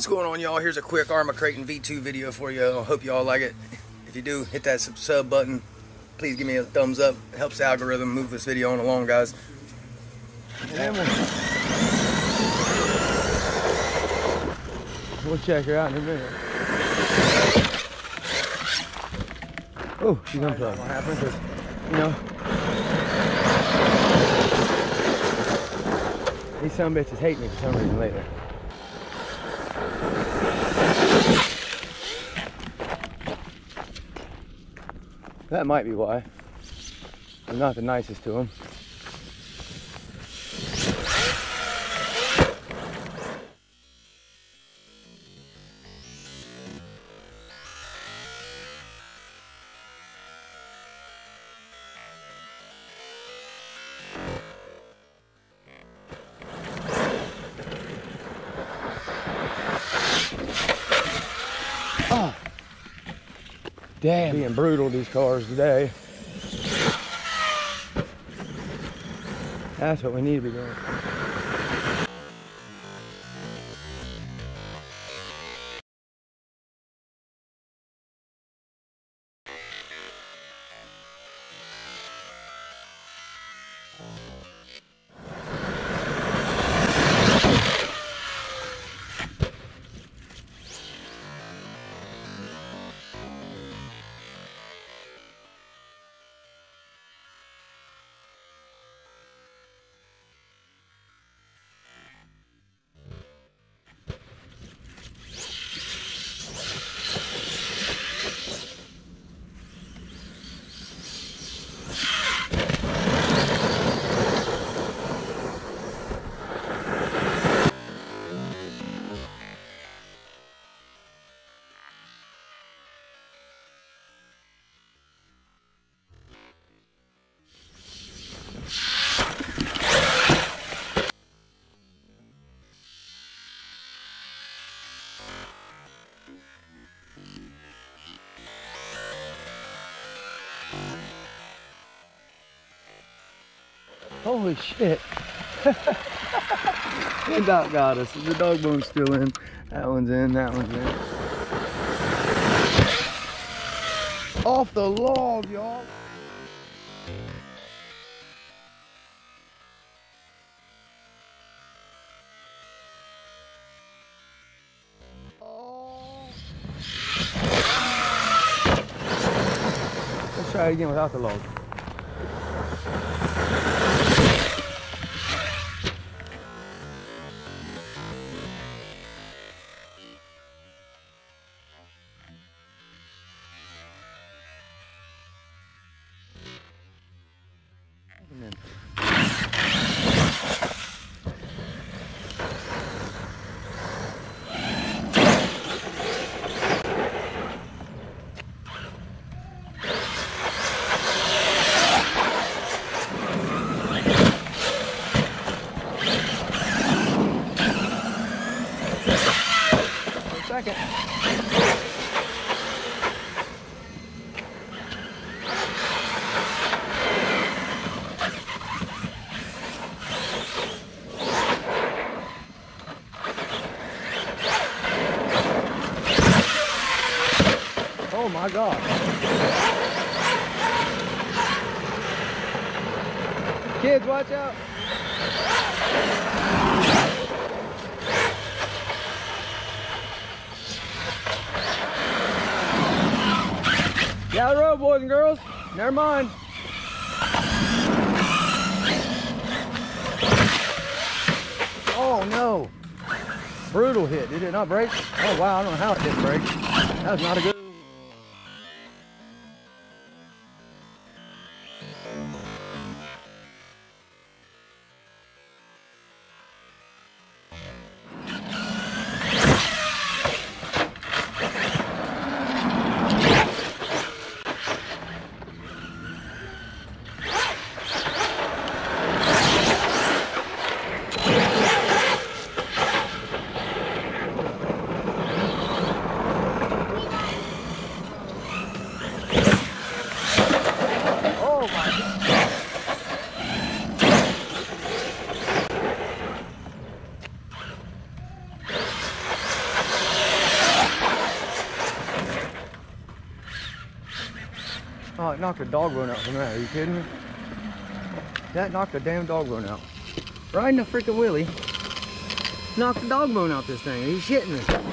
What's going on, y'all? Here's a quick Arrma Kraton V2 video for you. I hope y'all like it. If you do, hit that sub button. Please give me a thumbs up. It helps the algorithm move this video on along, guys. We'll check her out in a minute. Oh, she's unplugged. What happened? 'Cause You know. These some bitches hate me for some reason lately. That might be why. I'm not the nicest to them. Ah. Damn. Being brutal, these cars today. That's what we need to be doing. Holy shit. the dog got us. The dog bone's still in. That one's in, that one's in. Off the log, y'all. Let's try it again without the log. Second. Oh my God. Kids, watch out. Get out of the road, boys and girls. Never mind. Oh no. Brutal hit. Did it not break? Oh wow, I don't know how it didn't break. That was not a good It knocked a dog bone out from that. Are you kidding me? That knocked a damn dog bone out. Riding a freaking wheelie. Knocked a dog bone out this thing. Are you shitting me?